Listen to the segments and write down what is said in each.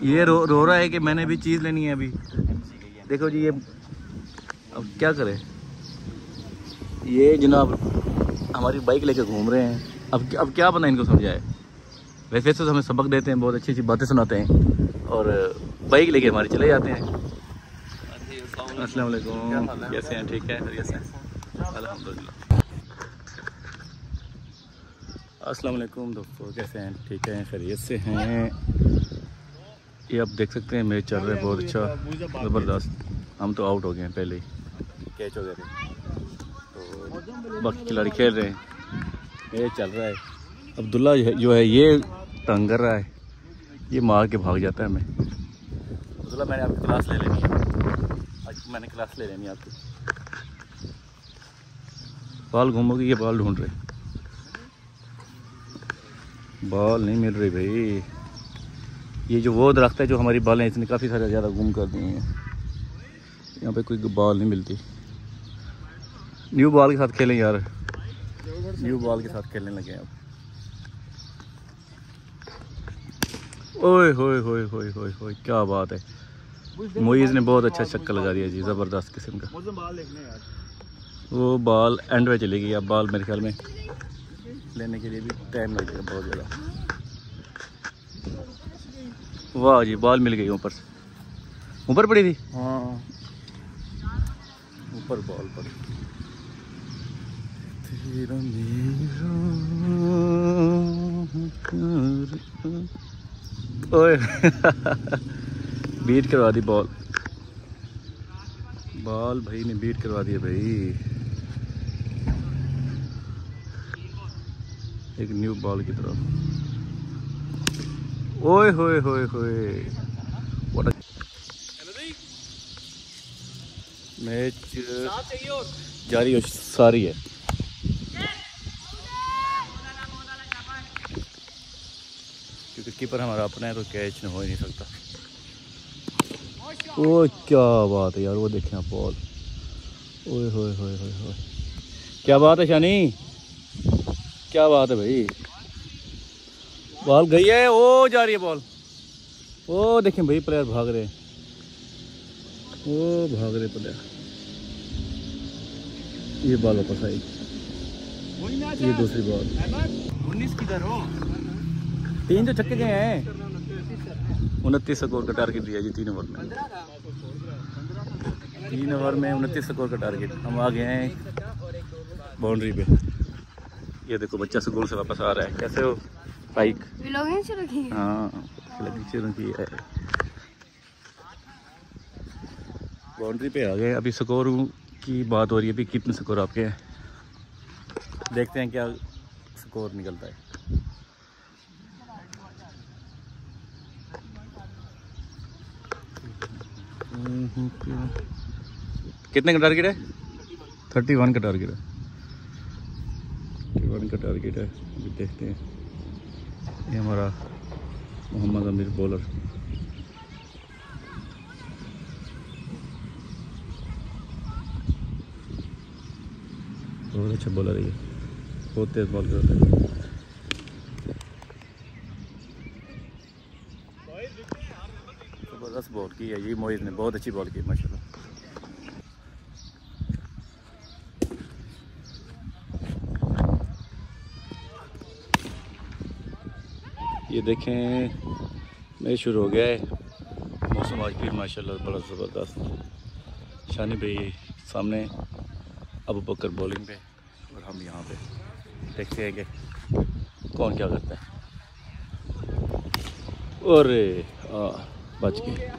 یہ رو رو رہا ہے کہ میں نے بھی چیز لینی ہے ابھی۔ دیکھو جی یہ اب کیا کرے یہ جناب ہماری بائک لے کے گھوم رہے ہیں۔ اب اب کیا بنا ان کو سمجھائے؟ ویسے تو ہمیں سبق دیتے ہیں، بہت اچھی اچھی باتیں سناتے ہیں۔ اور بائک لے کے ہمارے چلے جاتے ہیں۔ السلام علیکم۔ کیسے ہیں؟ ٹھیک ہے؟ خیریت سے الحمد للہ السلام علیکم، دوستو، کیسے ہیں؟ ٹھیک ہے خیریت سے ہیں۔ یہ آپ دیکھ سکتے ہیں میچ چل رہا ہے بہت اچھا زبردست۔ ہم تو آؤٹ ہو گئے ہیں پہلے ہی۔ کیچ ہو گئے تھے۔ تو باقی کھلاڑی کھیل رہے ہیں۔ میچ چل رہا ہے۔ عبداللہ جو ہے یہ تنگ کر رہا ہے۔ یہ مار کے بھاگ جاتا ہے ہمیں۔ عبداللہ میں نے آپ کی کلاس لے لینی ہے۔ آج میں نے کلاس لے لینی ہے آپ کی۔ بال گھومو گی یہ بال ڈھونڈ رہے۔ بال نہیں مل رہی بھائی۔ یہ جو وہ درخت ہے جو ہماری بالیں اس نے کافی سارے زیادہ گم کر دی ہیں۔ یہاں پہ کوئی بال نہیں ملتی۔ نیو بال کے ساتھ کھیلیں یار۔ نیو بال کے ساتھ کھیلنے لگے اب اوئے ہوئے ہوئے ہوئے ہوئے ہوئے، کیا بات ہے۔ موئیز نے بہت اچھا چکر لگا دیا جی زبردست قسم کا۔ وہ بال اینڈ پہ چلے گی اب بال میرے خیال میں لینے کے لیے بھی ٹائم لگے گا بہت زیادہ۔ واہ جی بال مل گئی اوپر سے۔ اوپر پڑی تھی؟ ہاں۔ اوپر بال پڑی۔ اوئے۔ بیٹ کروا دی بال۔ بال بھائی نے بیٹ کروا دیا بھائی۔ ایک نیو بال کی طرف۔ اوئے ہوئے ہوئے ہوئے۔ What a- میچ جاری ہو ساری ہے۔ کیونکہ کیپر ہمارا اپنا ہے تو کیچ ہو ہی نہیں سکتا۔ او کیا بات ہے یار وہ دیکھیں آپ بال اوئے ہوئے ہوئے ہوئے ہوئے۔ کیا بات ہے شانی؟ کیا بات ہے بھائی؟ بال گئی ہے او جا رہی ہے بال۔ او دیکھیں بھائی پلیئر بھاگ رہے او بھاگ رہے پلیئر یہ بال واپس آئی۔ یہ دوسری بال۔ انیس کدھر ہو؟ تین جو چھکے گئے ہیں۔ انتیس اسکور کا ٹارگیٹ دیا جی تین اوور میں۔ تین اوور میں انتیس اسکور کا ٹارگیٹ ہم آ گئے ہیں باؤنڈری پہ۔ یہ دیکھو بچہ اسکول سے واپس آ رہا ہے۔ کیسے ہو؟ ہاں ہے باؤنڈری پہ آ گئے ابھی سکور کی بات ہو رہی ہے ابھی کتنے سکور آپ کے ہیں دیکھتے ہیں کیا سکور نکلتا ہے کتنے کا ٹارگیٹ ہے تھرٹی ون کا ٹارگیٹ ہے تھرٹی ون کا ٹارگیٹ ہے دیکھتے ہیں یہ ہمارا محمد امیر بولر۔ بہت اچھا بولر ہے یہ۔ بہت تیز بال کرتا ہے۔ زبردست بال کی ہے، یہ موہد نے بہت اچھی بال کی ماشاء یہ دیکھیں میچ شروع ہو گیا ہے۔ موسم آج بھی ماشاء اللہ بڑا زبردست۔ شانی بھائی سامنے، ابو بکر بولنگ پہ اور ہم یہاں پہ۔ دیکھتے ہیں کہ کون کیا کرتا ہے۔ اور بچ گئے۔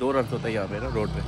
دو رنس ہوتا ہے یہاں پہ نا، روڈ پہ۔